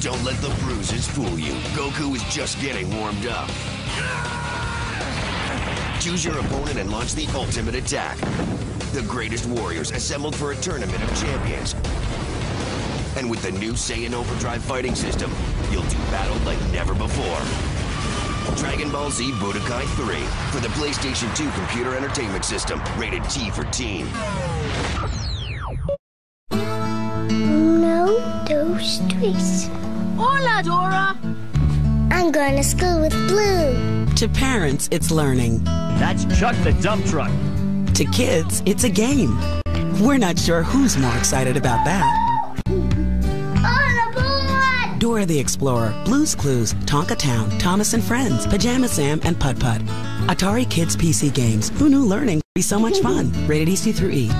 Don't let the bruises fool you. Goku is just getting warmed up. Choose your opponent and launch the ultimate attack. The greatest warriors assembled for a tournament of champions. And with the new Saiyan Overdrive fighting system, you'll do battle like never before. Dragon Ball Z Budokai 3 for the PlayStation 2 computer entertainment system, rated T for teen. No, those streets. Hola, Dora! I'm going to school with Blue. To parents, it's learning. That's Chuck the dump truck. To kids, it's a game. We're not sure who's more excited about that. On board! Dora the Explorer, Blues Clues, Tonka Town, Thomas and Friends, Pajama Sam, and Putt-Putt. Atari Kids PC games. Who knew learning would be so much fun? Rated EC through E.